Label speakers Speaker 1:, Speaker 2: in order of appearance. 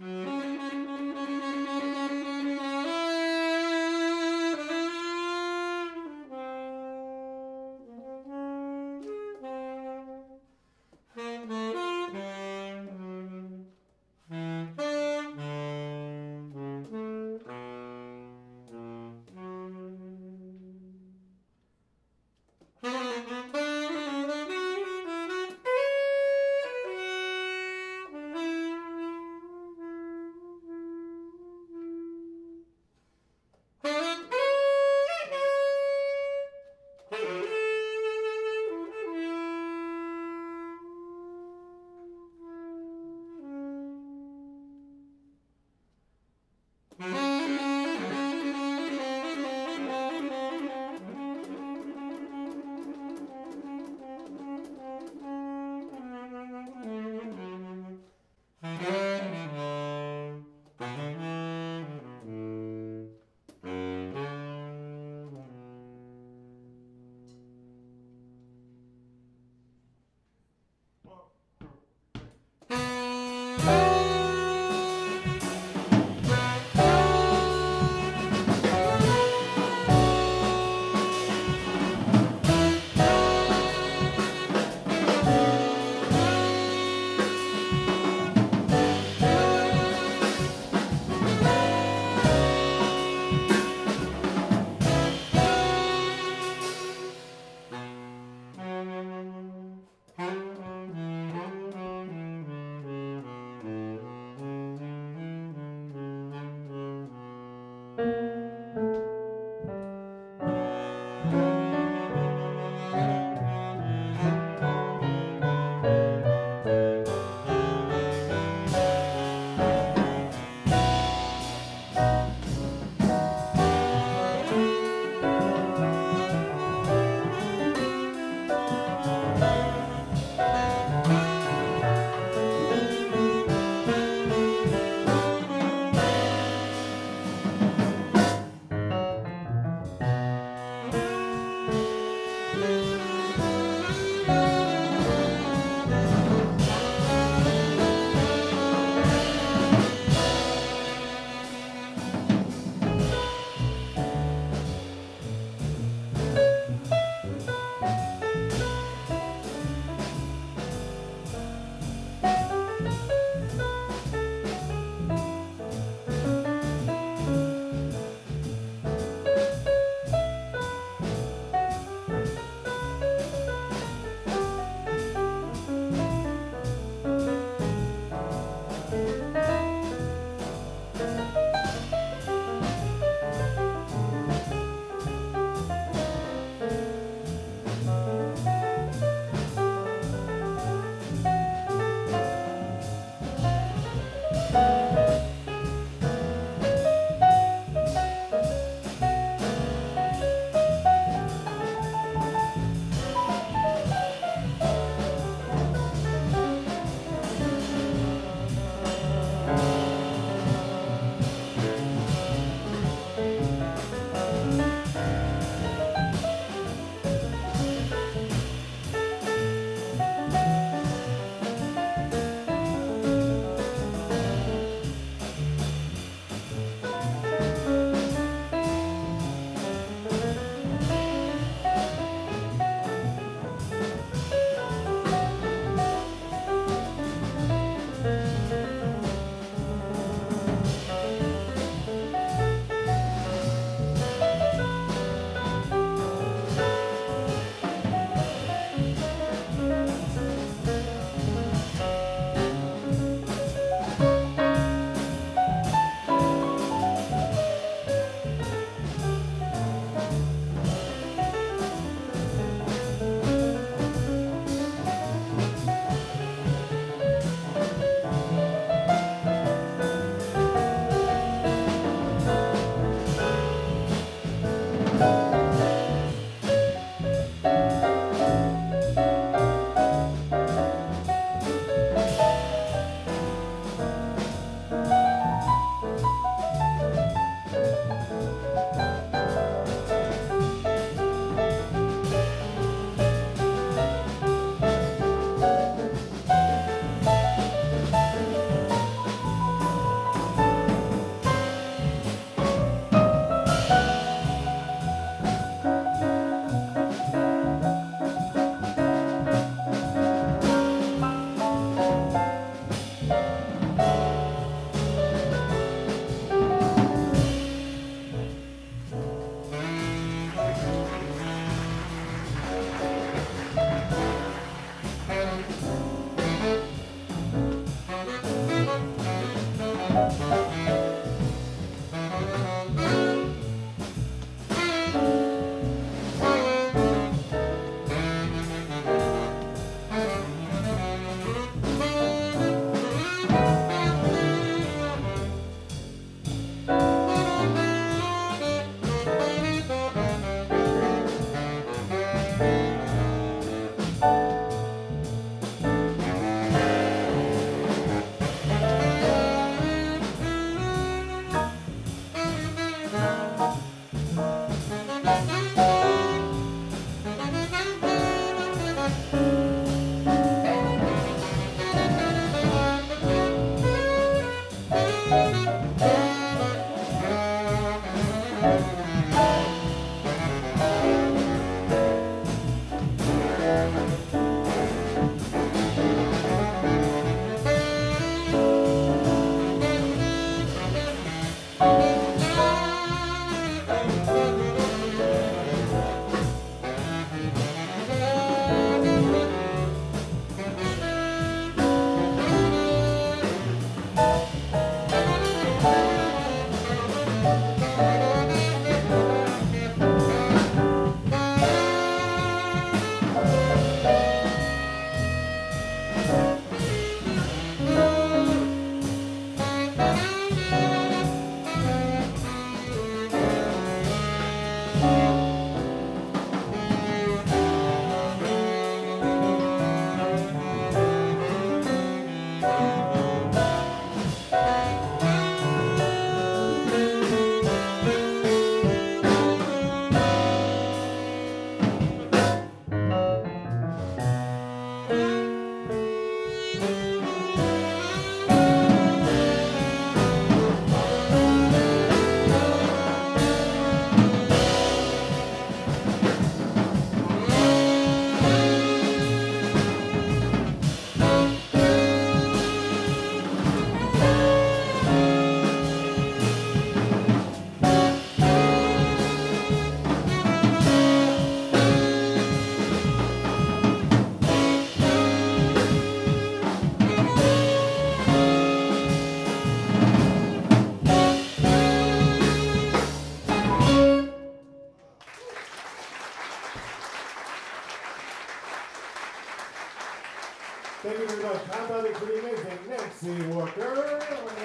Speaker 1: Mm-hmm. Freeman and Nancy Walker.